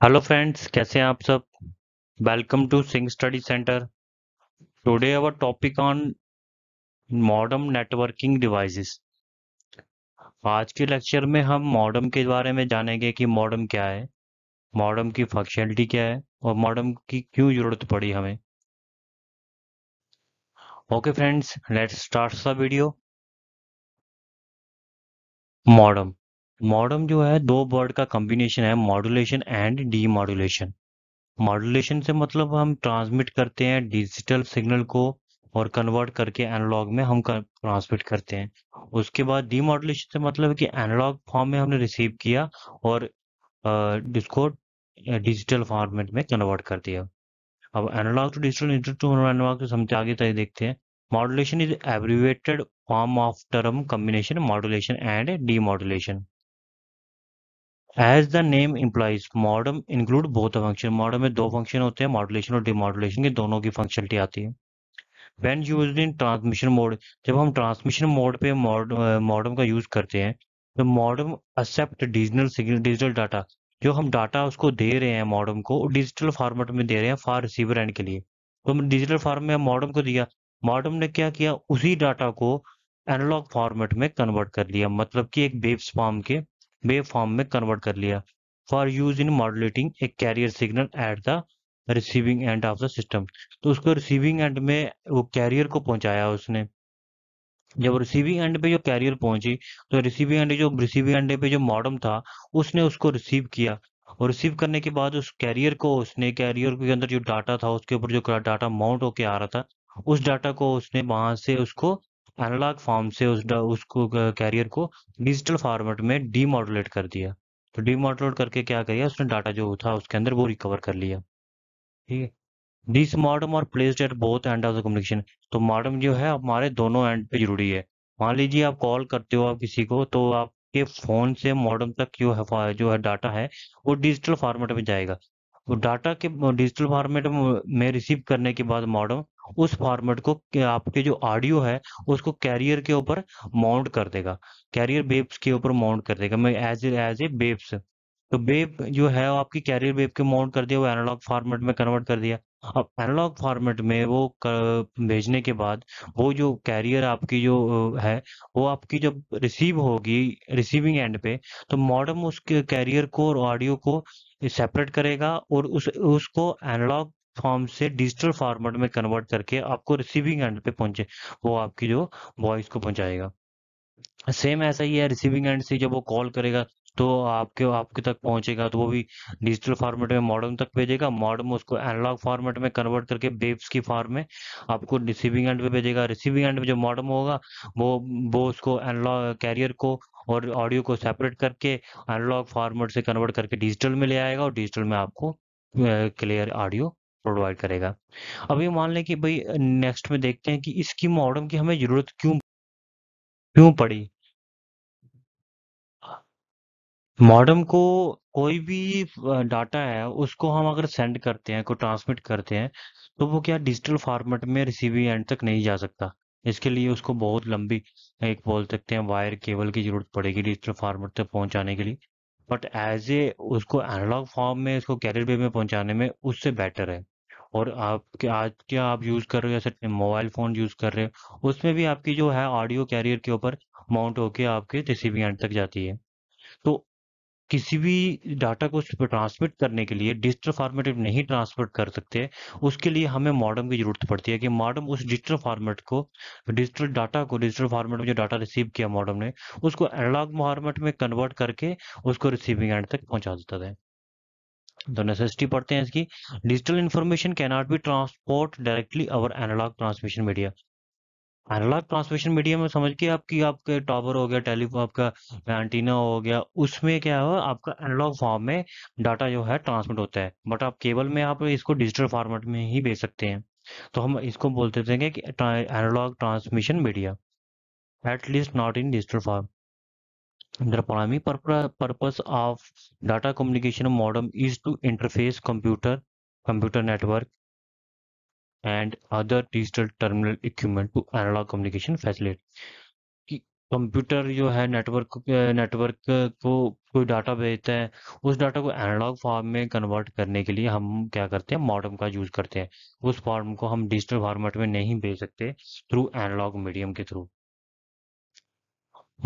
Hello friends कैसे हैं आप सब? Welcome to Singh study centre today our topic on modern networking devices आज के लेक्चर में हम मॉडर्न के बारे में जानेंगे कि मॉडर्न क्या है मॉडर्न की फंक्शनलिटी क्या है और मॉडर्न की क्यों ज़रूरत पड़ी हमें। Okay friends let's start the video modern modern जो है, दो वर्ड का कॉम्बिनेशन है मॉड्यूलेशन एंड डीमॉड्यूलेशन मॉड्यूलेशन से मतलब हम ट्रांसमिट करते हैं डिजिटल सिग्नल को और कन्वर्ट करके एनालॉग में हम ट्रांसमिट करते हैं। उसके बाद डीमॉड्यूलेशन से मतलब कि एनालॉग फॉर्म में हमने रिसीव किया और इसको डिजिटल फॉर्मेट में कन्वर्ट कर दिया। अब analog to digital digital analog तो समझ आगे तक देखते हैं। Modulation is abbreviated form of term combination modulation and demodulation as the name implies modem include बहुत फ़ंक्शन मॉडर्म में दो फ़ंक्शन होते हैं मॉडुलेशन और डिमॉडुलेशन की दोनों की फंक्शनलिटी आती है। When used in transmission mode जब हम ट्रांसमिशन मोड पे मॉडर्म का यूज़ करते हैं तो modem accept digital signal digital data जो हम डाटा उसको दे रहे हैं मॉडर्म को डिजिटल फॉर्मेट में दे रहे हैं फॉर रिसीवर एंड के लिए। तो हम डिजिटल फॉर्म में मॉडर्म को दिया मॉडर्म ने क्या किया? उसी डाटा को एनालॉग फॉर्मेट में कन्वर्ट कर लिया मतलब कि एक बेब्स फॉर्म के वेव फॉर्म में कन्वर्ट कर लिया। For use in modulating a carrier signal at the receiving end of the system तो उसको रिसीविंग एंड में वो कैरियर को पहुँचाया उसने। जब रिसीविंग एंड पे जो कैरियर पहुँची तो रिसीविंग एंड जो रिसीविंग एंड पे जो मॉडम था, उसने उसको रिसीव किया। और रिसीव करने के बाद उस कैरियर को, उसने कैरियर के अंदर जो डाटा था, उसके ऊपर जो डाटा माउंट होके आ रहा था, उस डाटा को उसने वहाँ से उसको एनालॉग फॉर्म से उस उसको कैरियर को डिजिटल फॉर्मेट में डीमॉडुलेट कर दिया। तो डीमॉडुलेट करके क्या किया उसने डाटा जो था उसके अंदर वो रिकवर कर लिया। ठीक है? This modem are placed at both end of the communication तो मॉडम जो है हमारे दोनों एंड पे ज़रूरी है। मान लीजिए आप कॉल करते हो आप किसी को तो आपके फ़ोन से मॉडम तक जो है जो है डाटा है, वो डिजिटल फॉर्मेट में जाएगा। वो डाटा के डिजिटल फॉर्मेट में रिसीव करने के बाद मॉडम उस फॉर्मेट को आपके जो ऑडियो है, उसको कैरियर के ऊपर माउंट कर देगा। कैरियर बेब्स के ऊपर माउंट कर देगा। मैं एज एज ए बेब्स तो बेब जो है आपकी कैरियर बेब के माउंट कर दिया, वो एनालॉग फॉर्मेट में कन्वर्ट कर दिया। एनालॉग फॉर्मेट में वो भेजने के बाद वो जो कैरियर आपकी जो है, वो आपकी जब रिसीव होगी रिसीविंग एंड पे तो मॉडम उस कैरियर को और ऑडियो को सेपरेट करेगा और उस, उसको एनालॉग फॉर्म से डिजिटल फॉर्मेट में कन्वर्ट करके आपको रिसीविंग एंड पे पहुँचे, वो आपकी जो वॉइस को पहुंचाएगा। सेम ऐसा ही है रिसीविंग एंड से जब वो कॉल करेगा तो आपके आपके तक पहुंचेगा तो वो भी डिजिटल फॉर्मेट में मॉडर्म तक भेजेगा मॉडर्म उसको एनालॉग फॉर्मेट में कन्वर्ट करके बेब्स की फॉर्म में आपको रिसीविंग एंड पे भेजेगा। रिसीविंग एंड में जो मॉडर्म होगा, वो वो उसको एनालॉग कैरियर को और ऑडियो को सेपरेट करके एनालॉग फॉर्मेट से कन्वर्ट करके डिजिटल में ले आएगा और डिजिटल में आपको क्लियर ऑडियो प्रोवाइड करेगा। अब ये मान लें कि भाई नेक्स्ट में देखते हैं कि इसकी मॉडर्म की हमें ज़रूरत क्यों क्यों पड़ी? मॉडर्न को कोई भी डाटा है, उसको हम अगर सेंड करते हैं को ट्रांसमिट करते हैं तो वो क्या डिजिटल फॉर्मेट में रिसीविंग एंड तक नहीं जा सकता। इसके लिए उसको बहुत लंबी, एक बोल सकते हैं, वायर केबल की ज़रूरत पड़ेगी डिजिटल फॉर्मेट तक पहुँचाने के लिए। बट एज ए, उसको एनालॉग फॉर्म में, उसको कैरियर वे में पहुँचाने में उससे बेटर है। और आप, क्या, आज क्या आप यूज़ कर रहे हो, जैसे मोबाइल फ़ोन यूज़ कर रहे हो, उसमें भी आपकी जो है, ऑडियो कैरियर के ऊपर माउंट होके आपके रिसीविंग एंड तक जाती है। तो किसी भी डाटा को ट्रांसमिट करने के लिए डिजिटल फॉर्मेट नहीं ट्रांसमिट कर सकते, उसके लिए हमें मॉडर्म की ज़रूरत पड़ती है कि मॉडर्म उस डिजिटल फॉर्मेट को डिजिटल डाटा को डिजिटल फॉर्मेट में जो डाटा रिसीव किया मॉडर्म ने, उसको एनालॉग फॉर्मेट में कन्वर्ट करके उसको रिसीविंग एंड तक पहुँचा देता है। तो नेसेसिटी पढ़ते हैं इसकी। Digital information can not be transport directly over analog transmission media analog transmission media में समझ के आपकी आपके टावर हो गया टेलीफोन आपका एंटीना हो गया उसमें क्या है आपका एनालॉग फॉर्म में डाटा जो है ट्रांसमिट होता है। बट आप केबल में आप इसको डिजिटल फॉर्मेट में ही भेज सकते हैं। तो हम इसको बोलते थे कि analog transmission media at least not in digital form primary purpose of data communication modem is to interface computer, computer network, and other digital terminal equipment to analog communication facilitate computer जो है network network को, कोई data भेजता है, उस data को analogue form में convert करने के लिए हम क्या करते हैं मॉडम का यूज़ करते हैं। उस फॉर्म को हम डिजिटल फॉर्मेट में नहीं भेज सकते थ्रू एनालॉग मीडियम के through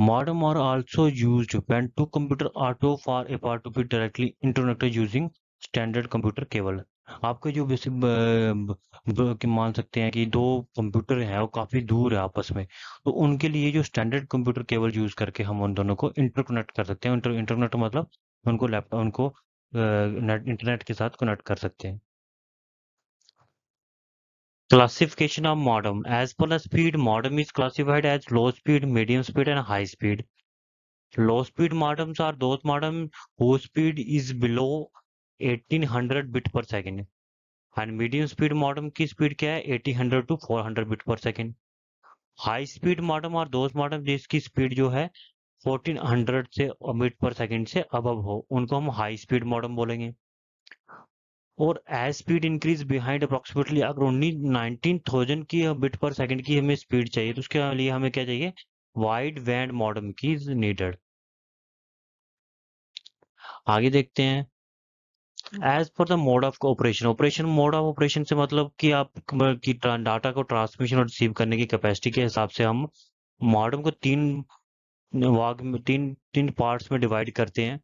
modem are also used when two computer auto for a part to be directly internet using standard computer cable आपके जो वैसे मान सकते हैं कि दो कंप्यूटर हैं वो काफ़ी दूर है आपस में तो उनके लिए जो स्टैंडर्ड कंप्यूटर केबल यूज़ करके हम उन दोनों को इंटरकनेक्ट कर सकते हैं। इंटरनेट मतलब उनको लैपटॉप उनको इंटरनेट के साथ कनेक्ट कर सकते हैं। Classification of modem as per speed modem is classified as low speed medium speed and high speed low speed modems are दो modem who speed is below 1800 bit per second and medium speed modem की speed क्या है? 1800 hundred to four bit per second. High speed modem और दोस्त modem जिसकी speed जो है 1400 से बिट पर सेकेंड से अब हो, उनको हम हाई स्पीड मॉडर्म बोलेंगे। और as speed increase behind approximately अगर उन्नीस, नाइनटीन थाउज़ेंड की बिट पर सेकेंड की हमें स्पीड चाहिए तो उसके लिए हमें क्या चाहिए? वाइड वैंड मॉडर्म की नीडेड आगे देखते हैं। As per the mode of operation operation mode of operation से मतलब कि आप, की डाटा को ट्रांसमिशन और रिसीव करने की कैपेसिटी के हिसाब से हम मॉडम को तीन वाग में, तीन तीन पार्ट्स में डिवाइड करते हैं।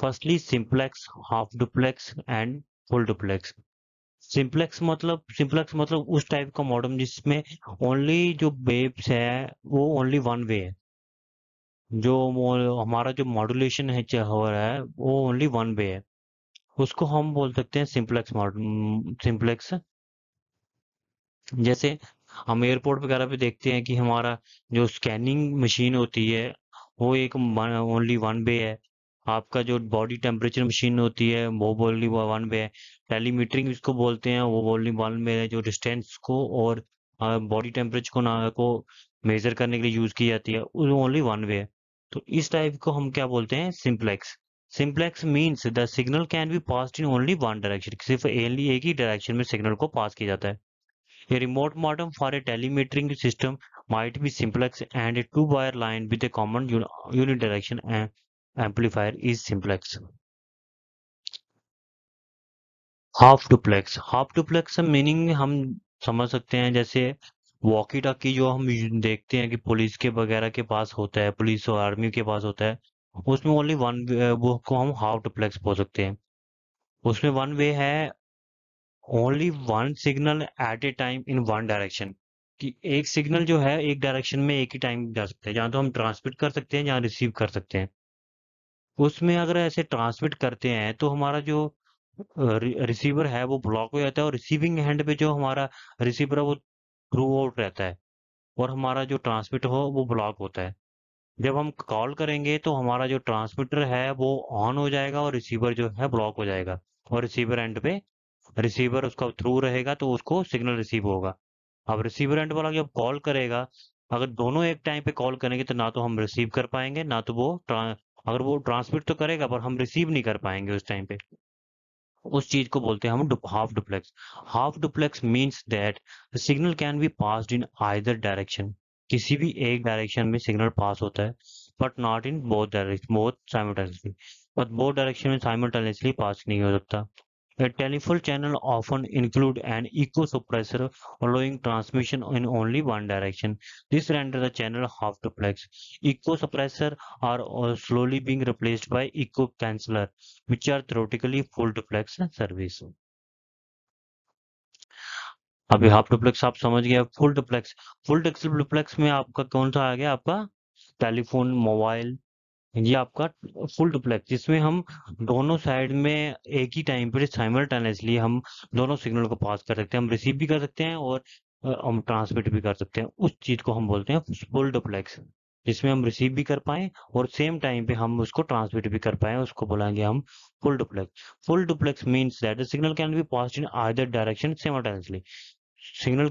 Firstly simplex half duplex and full duplex simplex मतलब सिंप्लेक्स मतलब उस टाइप का मॉडम जिसमें ओनली जो वेव्स है, वो ओनली वन वे है। जो हमारा जो मॉडुलेशन है हो रहा है, वो ओनली वन वे है। उसको हम बोल सकते हैं सिंप्लेक्स मॉडल सिंप्लेक्स। जैसे हम एयरपोर्ट वगैरह पे देखते हैं कि हमारा जो स्कैनिंग मशीन होती है, वो एक ओनली वन वे है। आपका जो बॉडी टेम्परेचर मशीन होती है, वो बोली वन वे है। टेलीमीटरिंग इसको बोलते हैं, वो बोली वन वे है, जो डिस्टेंस को और बॉडी टेम्परेचर को ना, को मेजर करने के लिए यूज़ की जाती है, वो ओनली वन वे है। तो इस टाइप को हम क्या बोलते हैं? Simplex. Simplex means the signal can be pass in only one direction सिर्फ़ ओनली एक ही डायरेक्शन में सिग्नल को पास किया जाता है। A remote modem for a telemetering system might be simplex and a two-wire line with a common unidirection amplifier is simplex. Half duplex half duplex meaning हम समझ सकते हैं जैसे वॉकी टॉकी जो हम देखते हैं कि पुलिस के वगैरह के पास होता है पुलिस और आर्मी के पास होता है। उसमें ओनली वन वो को हम हाफ़ डुप्लेक्स बोल सकते हैं। उसमें वन वे है only one signal at a time in one direction कि एक सिग्नल जो है, एक डायरेक्शन में एक ही टाइम जा सकते हैं, जहाँ तो हम ट्रांसमिट कर सकते हैं, जहाँ रिसीव कर सकते हैं। उसमें अगर ऐसे ट्रांसमिट करते हैं तो हमारा जो रिसीवर है, वो ब्लॉक हो जाता है, और रिसीविंग हैंड पे जो हमारा रिसीवर है, वो थ्रू आउट रहता है, और हमारा जो ट्रांसमिट हो, वो ब्लॉक होता है। जब हम कॉल करेंगे तो हमारा जो ट्रांसमीटर है वो ऑन हो जाएगा और रिसीवर जो है ब्लॉक हो जाएगा। और रिसीवर एंड पे रिसीवर उसका थ्रू रहेगा तो उसको सिग्नल रिसीव होगा। अब रिसीवर एंड वाला जब कॉल करेगा, अगर दोनों एक टाइम पे कॉल करेंगे तो ना तो हम रिसीव कर पाएँगे, ना तो वो अगर वो ट्रांसमिट तो करेगा पर हम रिसीव नहीं कर पाएँगे उस टाइम पे। उस चीज़ को बोलते हैं हम half duplex. Half duplex means that signal can be passed in either direction. किसी भी एक डायरेक्शन में सिग्नल पास होता है but not in both direction both simultaneously but both direction में साइमल्टेनियसली पास नहीं हो सकता। Telephone channel often include an echo suppressor allowing transmission in only one direction this render the channel half duplex echo suppressor are slowly being replaced by echo canceller which are theoretically full duplex service अभी half duplex आप समझ गए full duplex full duplex में आपका कौन सा आ गया? आपका टेलीफोन मोबाइल ये आपका फुल डुप्लेक्स जिसमें हम दोनों साइड में एक ही टाइम पर साइमल्टेनियसली हम दोनों सिग्नल को पास कर सकते हैं, हम रिसीव भी कर सकते हैं और हम ट्रांसमिट भी कर सकते हैं। उस चीज़ को हम बोलते हैं फुल डुप्लेक्स जिसमें हम रिसीव भी कर पाए और सेम टाइम पे हम उसको ट्रांसमिट भी कर पाए, उसको बोलेंगे हम full duplex full duplex means that the signal can be pass in either direction simultaneously signal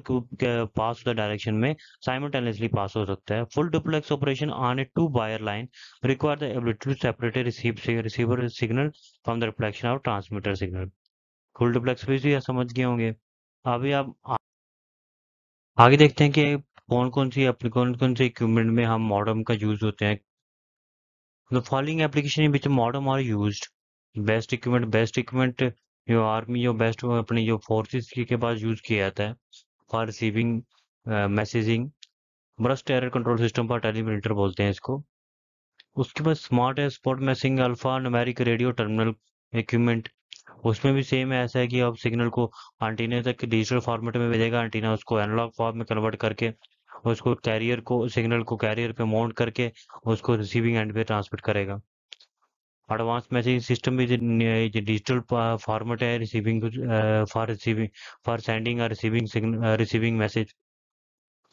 pass the direction में साइमल्टेनियसली पास हो सकता है। Full duplex operation on a two wire line require the ability to separate receive receiver signal from the reflection of transmitter signal full duplex भी समझ गए होंगे। अभी आप आगे देखते हैं कि कौन कौन सी कौन कौन से इक्विपमेंट में हम मॉडर्म का यूज़ होते हैं। Following application in which modem are used. Best equipment, best equipment जो आर्मी जो बेस्ट अपनी जो फोर्सेस के पास यूज़ किया जाता है। For receiving messaging burst error control system पर टेलीमीटर बोलते हैं इसको। उसके बाद स्मार्ट है spot messaging alpha numeric radio terminal equipment उसमें भी सेम ऐसा है कि आप सिग्नल को एंटीना तक डिजिटल फॉर्मेट में भेजेगा। एंटीना उसको एनालॉग फॉर्म में कन्वर्ट करके, उसको कैरियर को सिग्नल को कैरियर पे माउंट करके, उसको रिसीविंग एंड पे ट्रांसमिट करेगा। एडवांस मैसेजिंग सिस्टम में डिजिटल फॉर्मेट है receiving for receiving for sending और receiving receiving message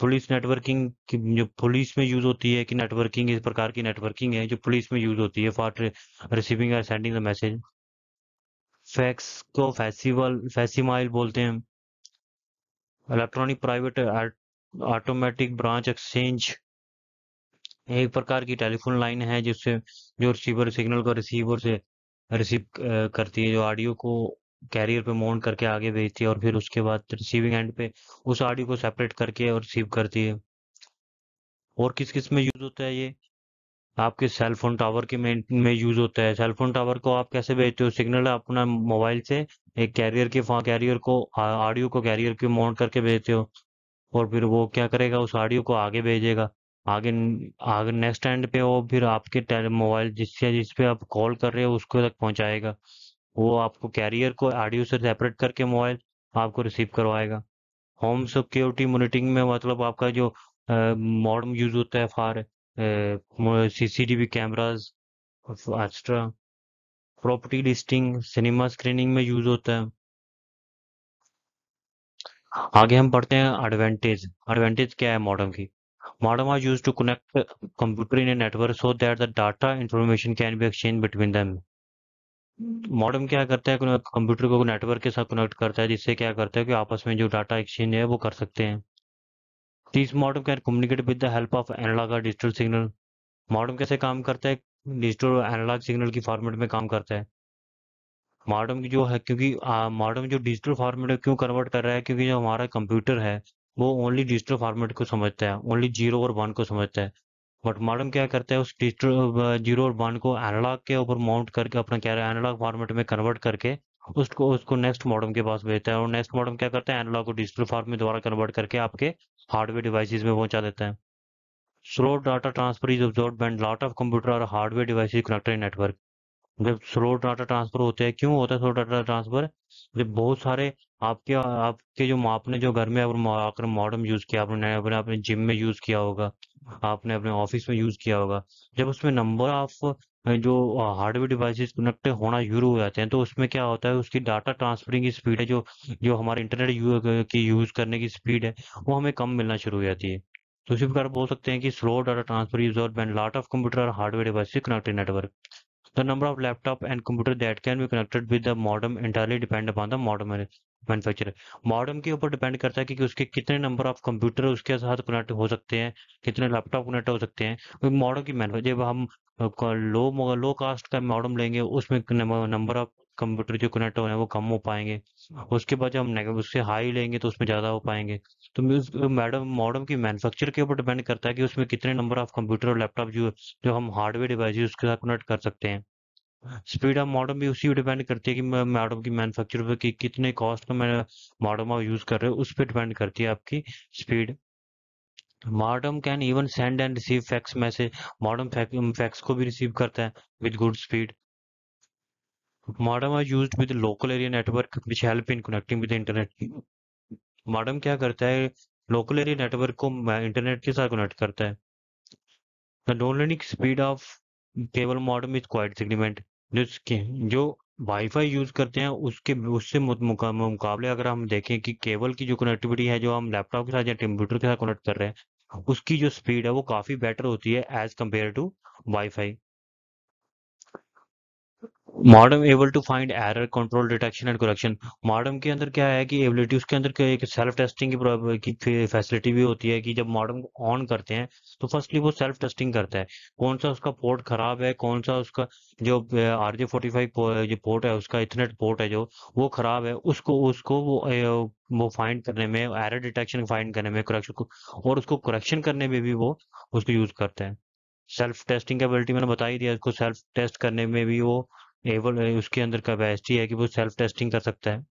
police networking जो पुलिस में यूज़ होती है कि नेटवर्किंग इस प्रकार की नेटवर्किंग है जो पुलिस में यूज़ होती है फॉर रिसीविंग और सेंडिंग द मैसेज फैक्स को फेस्टिवल फेसिमाइल बोलते हैं। Electronic private automatic branch exchange एक प्रकार की टेलीफोन लाइन है जिससे जो रिसीवर सिग्नल को रिसीवर से रिसीव करती है, जो ऑडियो को कैरियर पे माउंट करके आगे भेजती है और फिर उसके बाद रिसीविंग एंड पे उस ऑडियो को सेपरेट करके और रिसीव करती है। और किस किसमें यूज़ होता है ये? आपके सेल फ़ोन टावर के में में यूज़ होता है। सेल फ़ोन टावर को आप कैसे भेजते हो? सिग्नल अपना मोबाइल से एक कैरियर के कैरियर को ऑडियो को कैरियर के माउंट करके भेजते हो। और फिर वो क्या करेगा? उस ऑडियो को आगे भेजेगा। आगे आगे नेक्स्ट एंड पे वो फिर आपके मोबाइल जिससे जिस पे आप कॉल कर रहे हो, उसको तक पहुंचाएगा। वो आपको कैरियर को ऑडियो से सेपरेट करके मोबाइल आपको रिसीव करवाएगा। होम सिक्योरिटी मॉनिटरिंग में मतलब आपका जो मॉडम यूज़ होता है for CCTV cameras extra property listing cinema screening में यूज़ होता है। आगे हम पढ़ते हैं एडवांटेज एडवांटेज क्या है मॉडर्म की? Modem are use to connect computer in a network so that the data information can be exchange between them modem क्या करता है? कंप्यूटर को नेटवर्क के साथ कनेक्ट करता है, जिससे क्या करता है कि आपस में जो डाटा एक्सचेंज है, वो कर सकते हैं। This modem can communicate with the help of analog digital signal modem कैसे काम करता है? डिजिटल एनालॉग सिग्नल की फॉर्मेट में काम करता है। मॉडर्न जो है, क्योंकि मॉडर्न जो डिजिटल फॉर्मेट क्यों कन्वर्ट कर रहा है? क्योंकि जो हमारा कंप्यूटर है वो ओनली डिजिटल फॉर्मेट को समझता है ओनली ज़ीरो और वन को समझता है। बट मॉडर्न क्या करता है, उस डिजिटल ज़ीरो और वन को एनालॉग के ऊपर माउंट करके, अपना क्या एनालॉग फॉर्मेट में कन्वर्ट करके, उसको उसको नेक्स्ट मॉडर्न के पास भेजता है। और नेक्स्ट मॉडर्न क्या करता है एनालॉग को डिजिटल फॉर्म में दोबारा कन्वर्ट करके आपके हार्डवेयर डिवाइसेस में पहुँचा देता है। Slow data transfer is observe and lot of computer और हार्डवेयर डिवाइसेस कनेक्टेड नेटवर्क जब स्लो डाटा ट्रांसफ़र होते हैं क्यों होता है स्लो डाटा ट्रांसफ़र जब बहुत सारे आपके आपके जो आपने जो घर में आकर मॉडर्म यूज़ किया आपने अपने अपने जिम में यूज़ किया होगा आपने अपने ऑफ़िस में यूज़ किया होगा जब उसमें नंबर ऑफ़ जो हार्डवेयर डिवाइसेस कनेक्ट होना शुरू हो जाते हैं तो उसमें क्या होता है उसकी डाटा ट्रांसफरिंग की स्पीड है जो जो हमारे इंटरनेट यू, की यूज़ करने की स्पीड है वो हमें कम मिलना शुरू हो जाती है। तो इसी प्रकार बोल सकते हैं कि स्लो डाटा ट्रांसफ़र यूज़ और लॉट ऑफ़ कंप्यूटर और hardware devices connected network The number of laptop and computer that can be connected with the modem entirely depend upon the modem manufacturer modem के ऊपर depend करता है कि उसके कितने number of computer उसके साथ कनेक्ट हो सकते हैं, कितने लैपटॉप कनेक्ट हो सकते हैं। मॉडम की मैनुफैक्चर जब हम लो लो कास्ट का मॉडम लेंगे, उसमें नंबर ऑफ़ कंप्यूटर जो कनेक्ट हो रहे हैं, वो कम हो पाएँगे। उसके बाद जब हम उससे हाई लेंगे तो उसमें ज़्यादा हो पाएँगे। तो मैडम, मॉडम की मैन्युफैक्चर के ऊपर डिपेंड करता है कि उसमें कितने नंबर ऑफ़ कंप्यूटर और लैपटॉप जो जो हम हार्डवेयर डिवाइस उसके साथ कनेक्ट कर सकते हैं। स्पीड ऑफ़ मॉडम भी उसी पर डिपेंड करती है कि मॉडम की मैन्युफैक्चर पर कि कितने कॉस्ट का मैं मॉडम आप यूज़ कर रहे हो, उस पर डिपेंड करती है आपकी speed. Modem can even send and receive fax message, modem fax को भी रिसीव करता है with good speed. Are used with local area network, which help in connecting with the internet. Modem क्या करता है? लोकल एरिया नेटवर्क को internet के साथ कनेक्ट करता है। The downloading speed of cable modem is quite significant जो जो वाईफाई यूज़ करते हैं, उसके, उससे मुकाबले अगर हम देखें कि केबल की जो कनेक्टिविटी है, जो हम लैपटॉप के साथ या कंप्यूटर के साथ कनेक्ट कर रहे हैं, उसकी जो स्पीड है, वो काफ़ी बेटर होती है as compared to wifi modem able to find error control detection and correction modem के अंदर क्या है कि एबिलिटी उसके अंदर क्या एक सेल्फ टेस्टिंग की फैसिलिटी भी होती है कि जब मॉडर्न को ऑन करते हैं तो फर्स्टली वो सेल्फ टेस्टिंग करता है। कौन सा उसका पोर्ट खराब है, कौन सा उसका जो आर जे फोर्टी फाइव जो पोर्ट है, उसका इथरनेट पोर्ट है जो, वो खराब है, उसको उसको वो वो फाइंड करने में एरर डिटेक्शन फाइंड करने में करेक्शन और उसको करेक्शन करने में भी वो, उसको यूज़ करते हैं। सेल्फ टेस्टिंग कैपेबिलिटी मैंने बता ही दिया उसको सेल्फ टेस्ट करने में भी वो एबल उसके अंदर कैपेसिटी है कि वो सेल्फ टेस्टिंग कर सकता है।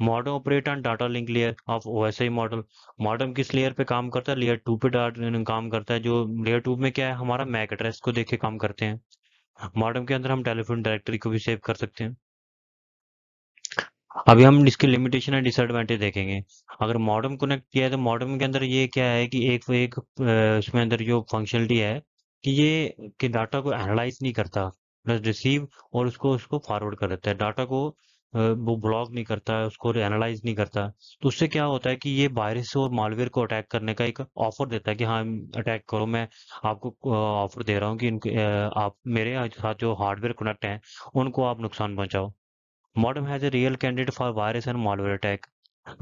Modem operate on data link layer of OSI model modem किस लेयर पे काम करता है? लेयर टू पे काम करता है, जो लेयर टू में क्या है? हमारा मैक एड्रेस को देख के काम करते हैं। मॉडर्न के अंदर हम टेलीफोन डायरेक्टरी को भी सेव कर सकते हैं। अभी हम इसके लिमिटेशन एंड डिसएडवांटेज देखेंगे। अगर मॉडर्न कनेक्ट किया है तो मॉडर्न के अंदर ये क्या है कि एक एक उसमें अंदर जो फंक्शनलिटी है कि ये, कि डाटा को एनालाइज नहीं करता। प्लस रिसीव और उसको उसको फॉरवर्ड कर देता है। डाटा को वो ब्लॉक नहीं करता है उसको एनालाइज नहीं करता। तो उससे क्या होता है कि ये वायरस और मालवेयर को अटैक करने का एक ऑफ़र देता है कि हाँ अटैक करो, मैं आपको ऑफ़र दे रहा हूँ कि इनके आप मेरे साथ जो हार्डवेयर कनेक्ट हैं, उनको आप नुकसान पहुंचाओ। Modem has a real candidate for virus and malware attack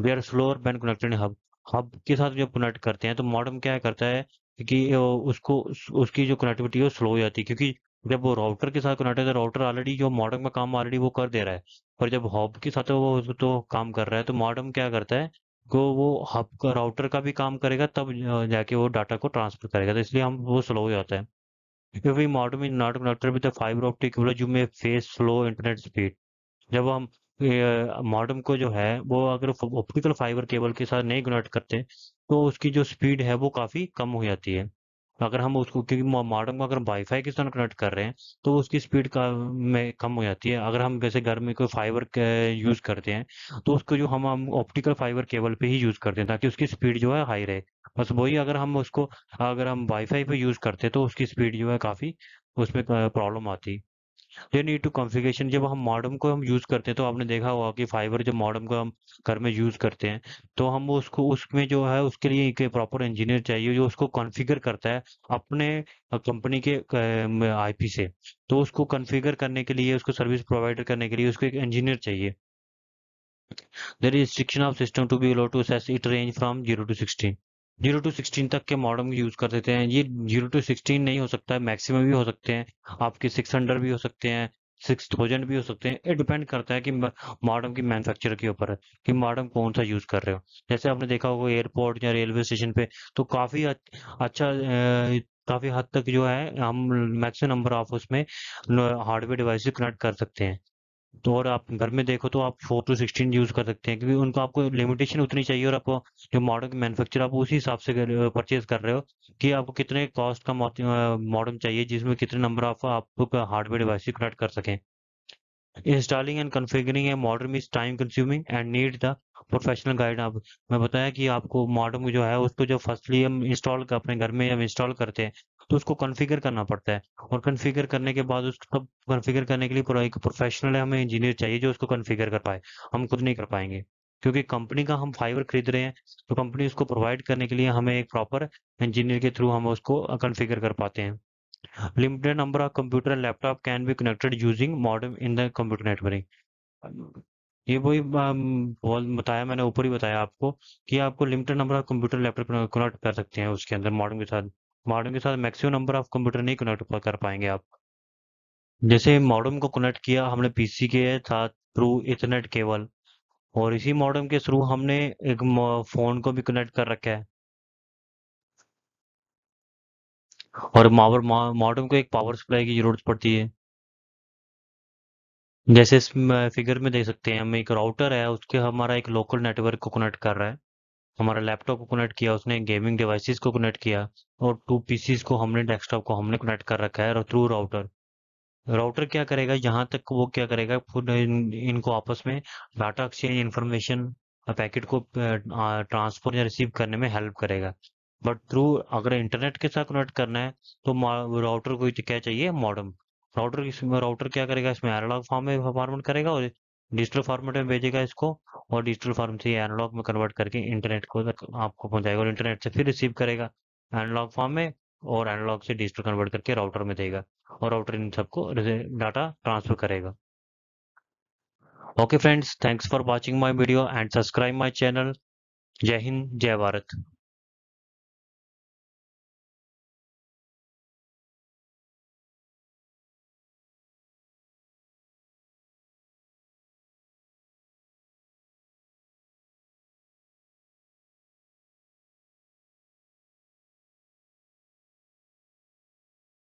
they are slower than connected hub hub के साथ जब कनेक्ट करते हैं तो मॉडर्न क्या करता है कि उसको, उसकी जो कनेक्टिविटी है स्लो हो जाती है, क्योंकि जब वो राउटर के साथ कनेक्ट है तो राउटर ऑलरेडी जो मॉडर्म का काम ऑलरेडी वो कर दे रहा है। और जब हब के साथ वो तो काम कर रहा है तो मॉडर्म क्या करता है को वो हब का राउटर का भी काम करेगा, तब जाके वो डाटा को ट्रांसफ़र करेगा। तो इसलिए हम वो स्लो हो जाता है। क्योंकि modem is not connected with fibre optic cable में फेस स्लो इंटरनेट स्पीड जब हम मॉडर्म को जो है, वो अगर ऑप्टिकल फाइबर केबल के साथ नहीं कनेक्ट करते तो उसकी जो स्पीड है, वो काफ़ी कम हो जाती है। अगर हम उसको, क्योंकि मॉडर्न को अगर वाईफाई के साथ कनेक्ट कर रहे हैं तो उसकी स्पीड का, में कम हो जाती है। अगर हम जैसे घर में कोई फाइबर यूज़ करते हैं तो उसको जो हम हम ऑप्टिकल फाइबर केबल पे ही यूज़ करते हैं, ताकि उसकी स्पीड जो है हाई रहे। बस वही अगर हम उसको, अगर हम वाईफाई पे यूज़ करते हैं तो उसकी स्पीड जो है काफ़ी, उसमें प्रॉब्लम आती। ये नीड टू कॉन्फ़िगरेशन जब हम मॉडम को हम यूज़ करते हैं तो आपने देखा होगा कि फाइबर जब मॉडम को हम घर में यूज़ करते हैं तो हम उसको, उसमें जो है, उसके लिए एक प्रॉपर इंजीनियर चाहिए जो उसको कॉन्फ़िगर करता है अपने कंपनी के आईपी से। तो उसको कॉन्फ़िगर करने के लिए, उसको सर्विस प्रोवाइडर करने के लिए उसको एक इंजीनियर चाहिए। There restriction of system to be allowed to assess it range from zero to sixteen zero to sixteen तक के मॉडम यूज़ कर देते हैं। ये ज़ीरो टू सिक्सटीन नहीं हो सकता है मैक्सिमम भी हो सकते हैं। आपके सिक्स हंड्रेड भी हो सकते हैं सिक्स थाउज़ेंड भी हो सकते हैं। ये डिपेंड करता है कि मॉडम की मैन्युफैक्चर के ऊपर है कि मॉडम कौन सा यूज़ कर रहे हो। जैसे आपने देखा होगा एयरपोर्ट या रेलवे स्टेशन पे तो काफ़ी अच्छा काफ़ी हद तक जो है, हम मैक्सिमम नंबर ऑफ़ उसमें हार्डवेयर डिवाइस कनेक्ट कर सकते हैं। तो और आप घर में देखो तो आप फोर टू सिक्सटीन यूज़ कर सकते हैं, क्योंकि उनको आपको लिमिटेशन उतनी चाहिए और आपको जो मॉडल मैन्युफैक्चर आप उसी हिसाब से परचेज कर रहे हो कि आपको कितने कॉस्ट का मॉडल चाहिए जिसमें कितने नंबर ऑफ़ आप हार्डवेयर डिवाइस कनेक्ट कर सकें। Installing and configuring a modem is time consuming and need the professional guide आप मैं बताया कि आपको मॉडर्न जो है उसको जो फर्स्टली हम इंस्टॉल अपने घर में हम इंस्टॉल करते हैं तो उसको कॉन्फ़िगर करना पड़ता है। और कॉन्फ़िगर करने के बाद उसको कॉन्फ़िगर करने के लिए पूरा एक प्रोफेशनल है, हमें इंजीनियर चाहिए जो उसको कॉन्फ़िगर कर पाए। हम खुद नहीं कर पाएँगे। क्योंकि कंपनी का हम फाइबर खरीद रहे हैं तो कंपनी उसको प्रोवाइड करने के लिए हमें एक प्रॉपर इंजीनियर के थ्रू हम उसको कॉन्फ़िगर कर पाते हैं। Limited number of computer and laptop can be connected using modem in the computer ये वही बताया मैंने, ऊपर ही बताया आपको कि आपको limited number of computer laptop connect कर सकते हैं उसके अंदर मॉडर्न के साथ। मॉडर्न के साथ मैक्सिमम नंबर ऑफ़ कंप्यूटर नहीं कनेक्ट कर पाएँगे आप। जैसे मॉडम को कनेक्ट किया, हमने पीसी के साथ थ्रू इथरनेट केबल और इसी मॉडम के थ्रू हमने एक फ़ोन को भी कनेक्ट कर रखा है। और मावर मॉडर्न को एक पावर सप्लाई की ज़रूरत पड़ती है। जैसे इस फिगर में देख सकते हैं, हम एक राउटर है, उसके हमारा एक लोकल नेटवर्क को कनेक्ट कर रहा है। हमारा लैपटॉप को कनेक्ट किया उसने गेमिंग डिवाइसेस को कनेक्ट किया और टू पीसीस को हमने डेस्कटॉप को हमने कनेक्ट कर रखा है थ्रू राउटर राउटर क्या करेगा? यहाँ तक वो क्या करेगा? खुद इन, इनको आपस में डाटा एक्सचेंज इन्फॉर्मेशन पैकेट को ट्रांसफ़र या रिसीव करने में हेल्प करेगा. बट थ्रू अगर इंटरनेट के साथ कनेक्ट करना है तो राउटर को क्या चाहिए? मॉडम राउटर राउटर क्या करेगा? इसमें एनालॉग फॉर्म में फॉर्मेट करेगा और डिजिटल फॉर्मेट में भेजेगा इसको और डिजिटल फॉर्म से एनालॉग में कन्वर्ट करके इंटरनेट को आपको पहुंचाएगा और इंटरनेट से फिर रिसीव करेगा। एनालॉग फॉर्म में और एनालॉग से डिजिटल कन्वर्ट करके राउटर में देगा और राउटर इन सबको डाटा ट्रांसफ़र करेगा। Okay friends, thanks for watching my video and subscribe my channel. जय हिंद, जय Bharat.